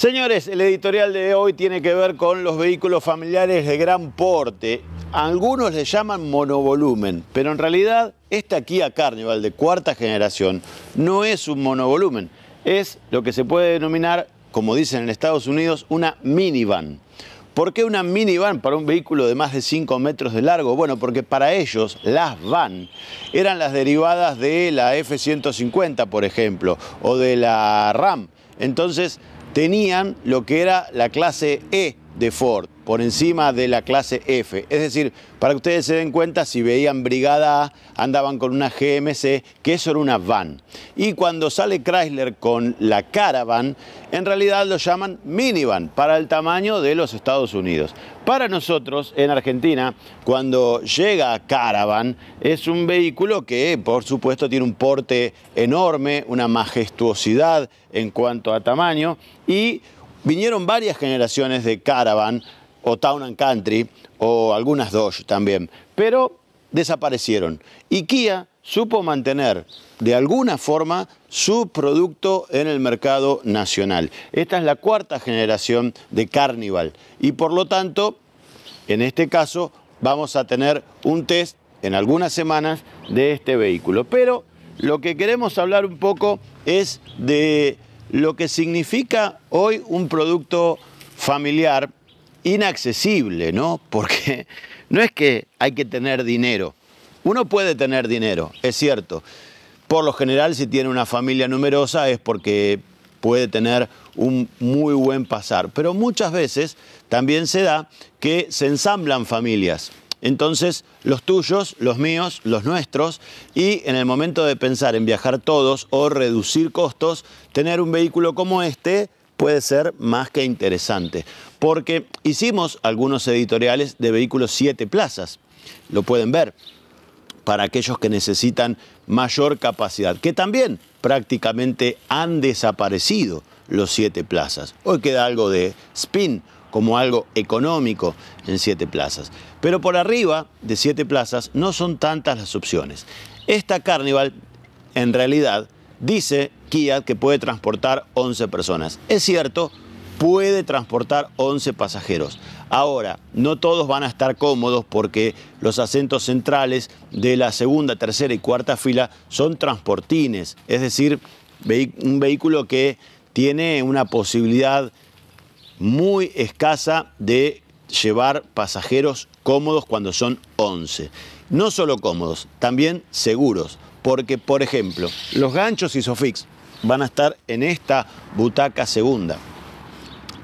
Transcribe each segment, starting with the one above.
Señores, el editorial de hoy tiene que ver con los vehículos familiares de gran porte. Algunos le llaman monovolumen, pero en realidad esta Kia Carnival de cuarta generación no es un monovolumen, es lo que se puede denominar, como dicen en Estados Unidos, una minivan. ¿Por qué una minivan para un vehículo de más de 5 metros de largo? Bueno, porque para ellos las van eran las derivadas de la F-150, por ejemplo, o de la RAM. Entonces, tenían lo que era la clase E de Ford, por encima de la clase F. Es decir, para que ustedes se den cuenta, si veían Brigada A, andaban con una GMC, que eso era una van. Y cuando sale Chrysler con la Caravan, en realidad lo llaman minivan, para el tamaño de los Estados Unidos. Para nosotros, en Argentina, cuando llega Caravan, es un vehículo que, por supuesto, tiene un porte enorme, una majestuosidad en cuanto a tamaño y vinieron varias generaciones de Caravan o Town and Country o algunas Dodge también, pero desaparecieron. Y Kia supo mantener de alguna forma su producto en el mercado nacional. Esta es la cuarta generación de Carnival y por lo tanto, en este caso, vamos a tener un test en algunas semanas de este vehículo. Pero lo que queremos hablar un poco es de lo que significa hoy un producto familiar inaccesible, ¿no? Porque no es que hay que tener dinero. Uno puede tener dinero, es cierto. Por lo general, si tiene una familia numerosa es porque puede tener un muy buen pasar. Pero muchas veces también se da que se ensamblan familias. Entonces, los tuyos, los míos, los nuestros, y en el momento de pensar en viajar todos o reducir costos, tener un vehículo como este puede ser más que interesante. Porque hicimos algunos editoriales de vehículos siete plazas, lo pueden ver, para aquellos que necesitan mayor capacidad, que también prácticamente han desaparecido los siete plazas. Hoy queda algo de spin como algo económico en siete plazas. Pero por arriba de siete plazas no son tantas las opciones. Esta Carnival, en realidad, dice Kia que puede transportar 11 personas. Es cierto, puede transportar 11 pasajeros. Ahora, no todos van a estar cómodos porque los asientos centrales de la segunda, tercera y cuarta fila son transportines, es decir, un vehículo que tiene una posibilidad muy escasa de llevar pasajeros cómodos cuando son 11. No solo cómodos, también seguros, porque por ejemplo, los ganchos Isofix van a estar en esta butaca segunda.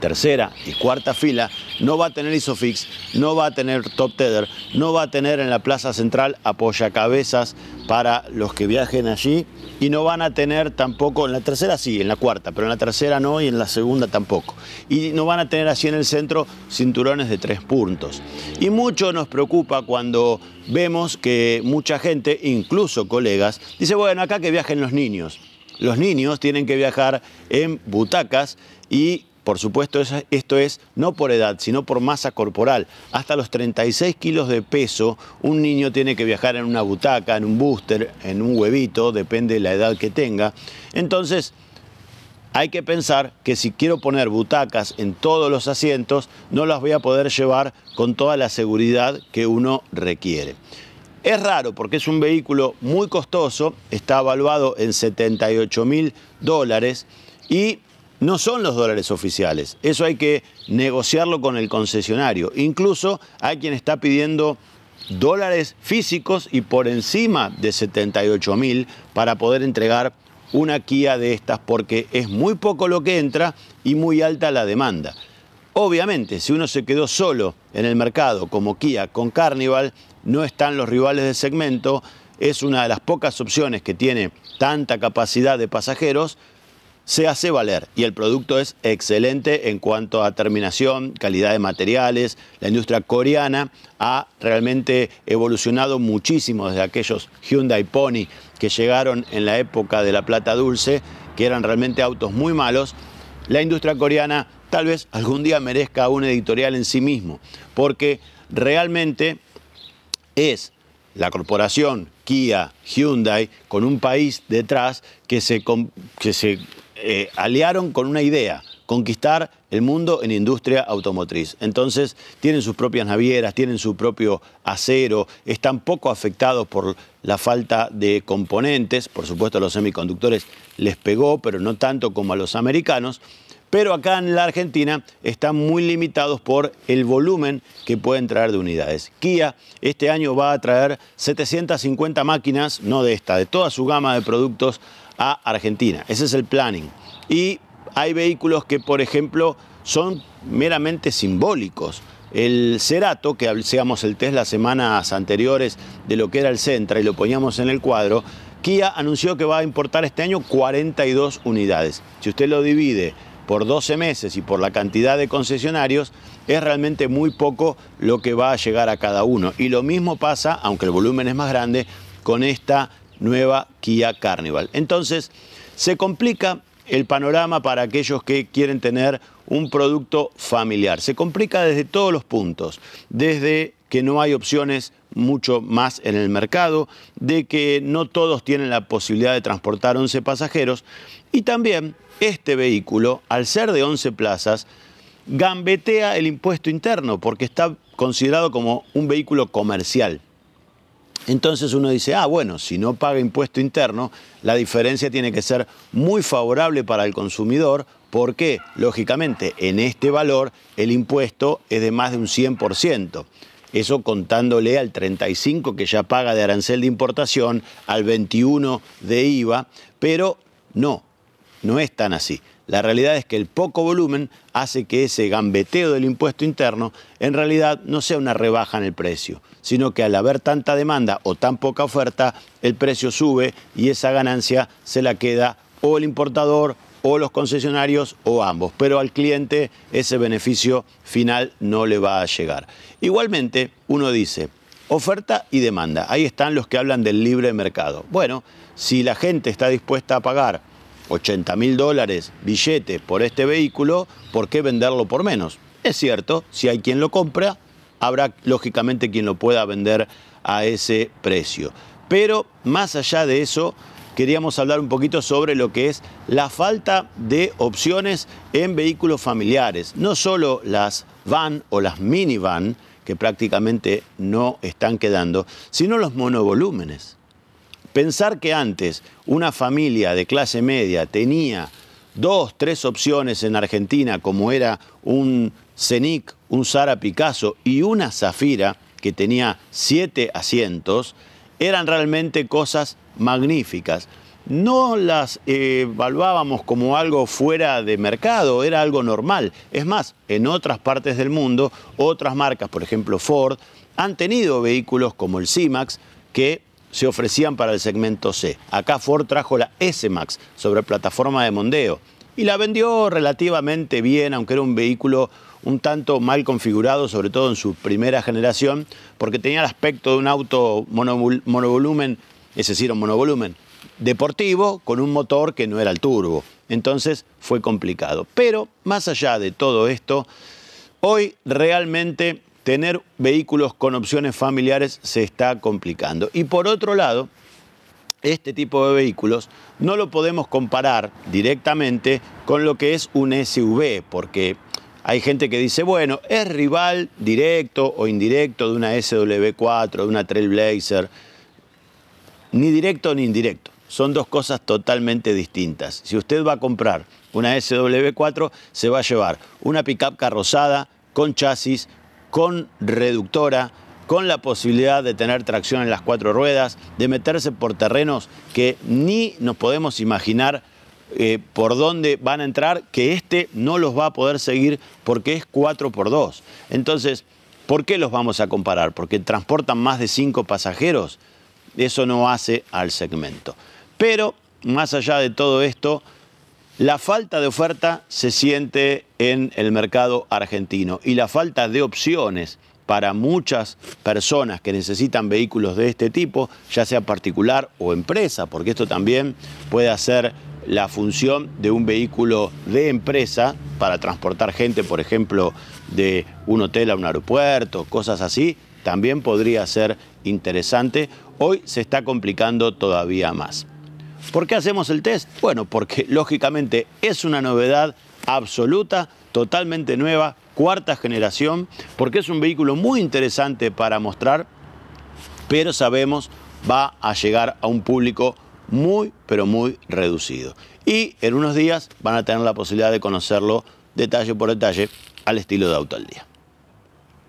Tercera y cuarta fila, no va a tener Isofix, no va a tener top tether, no va a tener en la plaza central apoyacabezas para los que viajen allí y no van a tener tampoco, en la tercera sí, en la cuarta, pero en la tercera no y en la segunda tampoco. Y no van a tener así en el centro cinturones de tres puntos. Y mucho nos preocupa cuando vemos que mucha gente, incluso colegas, dice, bueno, acá que viajen los niños. Los niños tienen que viajar en butacas y por supuesto, esto es no por edad, sino por masa corporal. Hasta los 36 kilos de peso, un niño tiene que viajar en una butaca, en un booster, en un huevito, depende de la edad que tenga. Entonces, hay que pensar que si quiero poner butacas en todos los asientos, no las voy a poder llevar con toda la seguridad que uno requiere. Es raro porque es un vehículo muy costoso, está evaluado en 78 mil dólares y no son los dólares oficiales. Eso hay que negociarlo con el concesionario. Incluso hay quien está pidiendo dólares físicos y por encima de 78 mil para poder entregar una Kia de estas porque es muy poco lo que entra y muy alta la demanda. Obviamente, si uno se quedó solo en el mercado como Kia con Carnival, no están los rivales del segmento, es una de las pocas opciones que tiene tanta capacidad de pasajeros, se hace valer y el producto es excelente en cuanto a terminación, calidad de materiales. La industria coreana ha realmente evolucionado muchísimo desde aquellos Hyundai Pony que llegaron en la época de la plata dulce, que eran realmente autos muy malos. La industria coreana tal vez algún día merezca un editorial en sí mismo, porque realmente es la corporación Kia, Hyundai, con un país detrás que se, que se eh, aliaron con una idea, conquistar el mundo en industria automotriz. Entonces tienen sus propias navieras, tienen su propio acero, están poco afectados por la falta de componentes, por supuesto a los semiconductores les pegó, pero no tanto como a los americanos, pero acá en la Argentina están muy limitados por el volumen que pueden traer de unidades. Kia este año va a traer 750 máquinas, no de esta, de toda su gama de productos a Argentina. Ese es el planning. Y hay vehículos que, por ejemplo, son meramente simbólicos. El Cerato, que hacíamos el test las semanas anteriores de lo que era el Centra y lo poníamos en el cuadro, Kia anunció que va a importar este año 42 unidades. Si usted lo divide por 12 meses y por la cantidad de concesionarios, es realmente muy poco lo que va a llegar a cada uno. Y lo mismo pasa, aunque el volumen es más grande, con esta nueva Kia Carnival. Entonces, se complica el panorama para aquellos que quieren tener un producto familiar. Se complica desde todos los puntos, desde que no hay opciones mucho más en el mercado, de que no todos tienen la posibilidad de transportar 11 pasajeros y también este vehículo, al ser de 11 plazas, gambetea el impuesto interno porque está considerado como un vehículo comercial. Entonces uno dice, ah, bueno, si no paga impuesto interno, la diferencia tiene que ser muy favorable para el consumidor porque, lógicamente, en este valor el impuesto es de más de un 100%. Eso contándole al 35 que ya paga de arancel de importación, al 21 de IVA, pero no, no es tan así. La realidad es que el poco volumen hace que ese gambeteo del impuesto interno en realidad no sea una rebaja en el precio, sino que al haber tanta demanda o tan poca oferta, el precio sube y esa ganancia se la queda o el importador o los concesionarios o ambos, pero al cliente ese beneficio final no le va a llegar. Igualmente, uno dice, oferta y demanda, ahí están los que hablan del libre mercado. Bueno, si la gente está dispuesta a pagar 80 mil dólares billete por este vehículo, ¿por qué venderlo por menos? Es cierto, si hay quien lo compra, habrá lógicamente quien lo pueda vender a ese precio. Pero más allá de eso, queríamos hablar un poquito sobre lo que es la falta de opciones en vehículos familiares. No solo las van o las minivan, que prácticamente no están quedando, sino los monovolúmenes. Pensar que antes una familia de clase media tenía dos, tres opciones en Argentina, como era un Cenic, un Sara Picasso y una Zafira, que tenía siete asientos, eran realmente cosas magníficas. No las evaluábamos como algo fuera de mercado, era algo normal. Es más, en otras partes del mundo, otras marcas, por ejemplo Ford, han tenido vehículos como el C-Max que se ofrecían para el segmento C. Acá Ford trajo la S-Max sobre plataforma de Mondeo y la vendió relativamente bien, aunque era un vehículo un tanto mal configurado, sobre todo en su primera generación, porque tenía el aspecto de un auto monovolumen, es decir, un monovolumen deportivo con un motor que no era el turbo. Entonces fue complicado. Pero más allá de todo esto, hoy realmente tener vehículos con opciones familiares se está complicando. Y por otro lado, este tipo de vehículos no lo podemos comparar directamente con lo que es un SUV, porque hay gente que dice, bueno, es rival directo o indirecto de una SW4, de una Trailblazer. Ni directo ni indirecto. Son dos cosas totalmente distintas. Si usted va a comprar una SW4, se va a llevar una pickup carrozada con chasis, con reductora, con la posibilidad de tener tracción en las cuatro ruedas, de meterse por terrenos que ni nos podemos imaginar eh, por dónde van a entrar, que este no los va a poder seguir porque es 4x2. Entonces, ¿por qué los vamos a comparar? ¿Porque transportan más de 5 pasajeros? Eso no hace al segmento. Pero, más allá de todo esto, la falta de oferta se siente en el mercado argentino y la falta de opciones para muchas personas que necesitan vehículos de este tipo, ya sea particular o empresa, porque esto también puede hacer la función de un vehículo de empresa para transportar gente, por ejemplo, de un hotel a un aeropuerto, cosas así, también podría ser interesante. Hoy se está complicando todavía más. ¿Por qué hacemos el test? Bueno, porque lógicamente es una novedad absoluta, totalmente nueva, cuarta generación, porque es un vehículo muy interesante para mostrar, pero sabemos va a llegar a un público muy, pero muy reducido. Y en unos días van a tener la posibilidad de conocerlo detalle por detalle al estilo de Auto al Día.